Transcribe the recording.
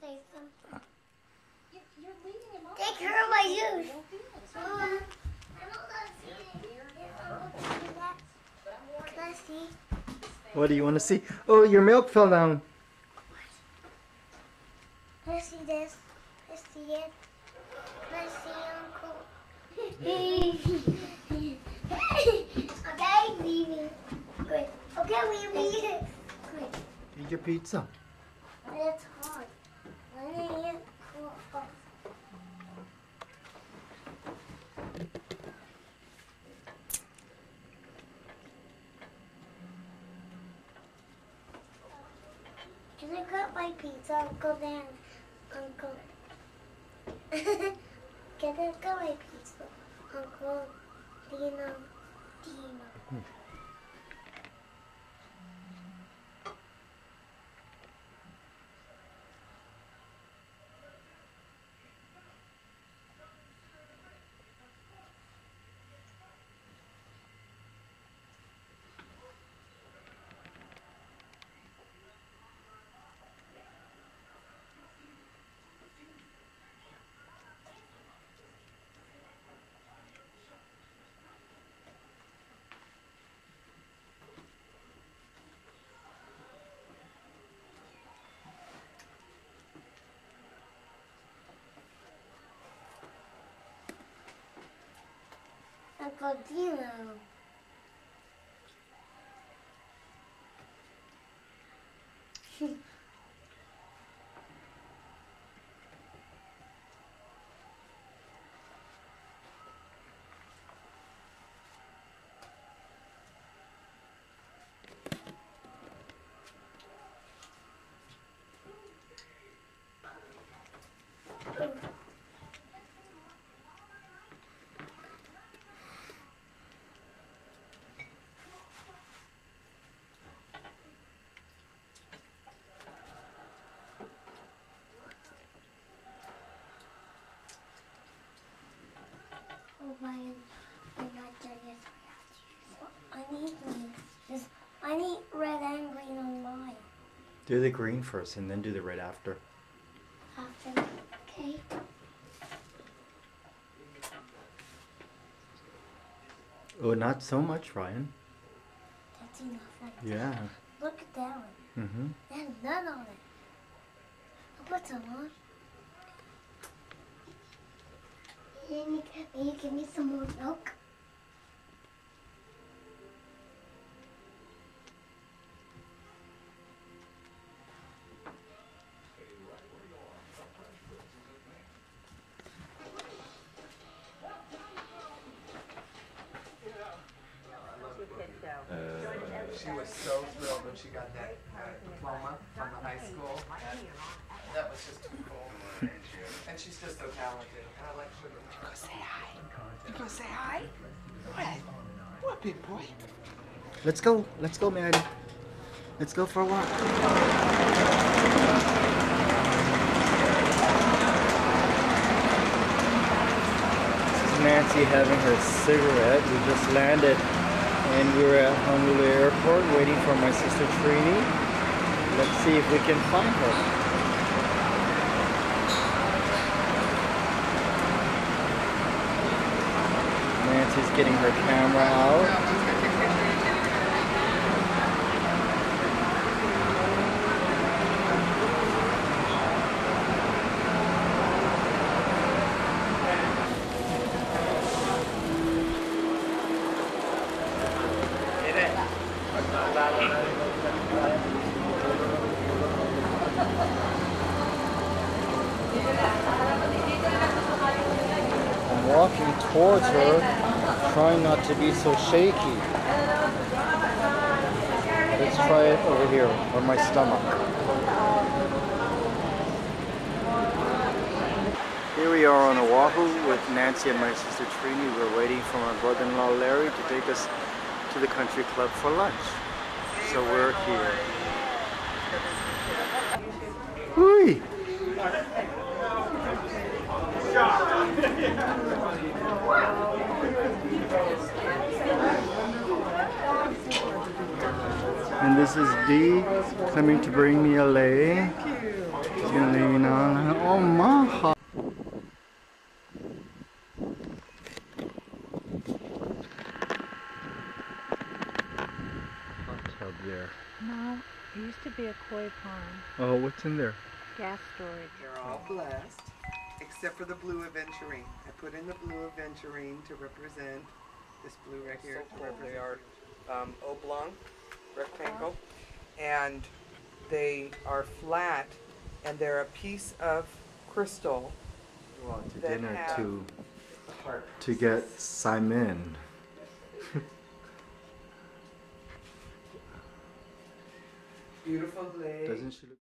Take them. You- You're leading him on. Take care of my You juice. won't do this. I'm not done. Can I see? What do you want to see? Oh, your milk fell down. Can I see this? Can I see it? Can I see Uncle? okay, leaving. Good. Okay, we leave it. Good. Eat your pizza. But it's hard. I need it. Cool. Can I cut my pizza, Uncle Dan? Uncle. Can I cut my pizza, Uncle Dino? Dino. Uncle Dino. Oh, Ryan, I'm not done yet. I need green. I need red and green on mine. Do the green first and then do the red after. After, okay? Oh, not so much, Ryan. That's enough. Right Yeah. Look at that one. Mm-hmm. There's none on it. I'll put some on. Can you, can you give me some more milk? She was so thrilled when she got that uh, diploma from the high school. That was just too cool. And she's just so talented. And I like sugar. Go say hi. You gonna say hi? What? What, big boy? Let's go. Let's go, Mary. Let's go for a walk. This is Nancy having her cigarette. We just landed and we were at Honolulu Airport waiting for my sister Trini. Let's see if we can find her. Nancy's getting her camera out. I'm walking towards her, trying not to be so shaky. Let's try it over here, on my stomach. Here we are on Oahu with Nancy and my sister Trini. We're waiting for my brother-in-law Larry to take us to the country club for lunch. So we're here. Hui! And this is Dee coming to bring me a lei. She's gonna lean on. Oh my. Hot tub there. No, it used to be a koi pond, Oh, what's in there? gas storage. They're all blessed, except for the blue aventurine. I put in the blue aventurine to represent this blue right here. to represent they are um, oblong, rectangle, and they are flat, and they're a piece of crystal. Well, to That dinner have- to to get Simon. Beautiful glaze. Doesn't she look?